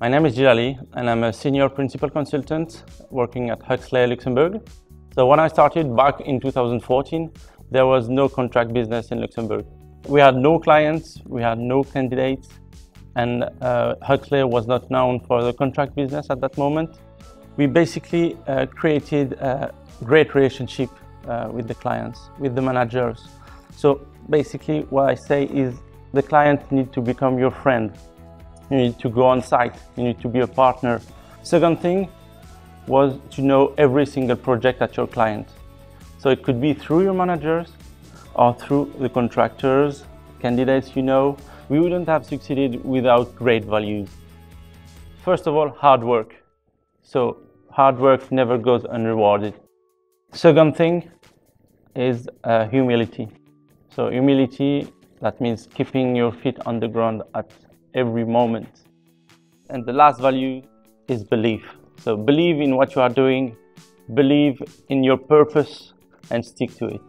My name is Djillali and I'm a senior principal consultant working at Huxley Luxembourg. So when I started back in 2014, there was no contract business in Luxembourg. We had no clients, we had no candidates, and uh, Huxley was not known for the contract business at that moment. We basically uh, created a great relationship uh, with the clients, with the managers. So basically what I say is the client need to become your friend. You need to go on site, you need to be a partner. Second thing was to know every single project at your client. So it could be through your managers or through the contractors, candidates you know. We wouldn't have succeeded without great values. First of all, hard work. So hard work never goes unrewarded. Second thing is uh, humility. So humility, that means keeping your feet on the ground at every moment. And the last value is belief. So believe in what you are doing, believe in your purpose and stick to it.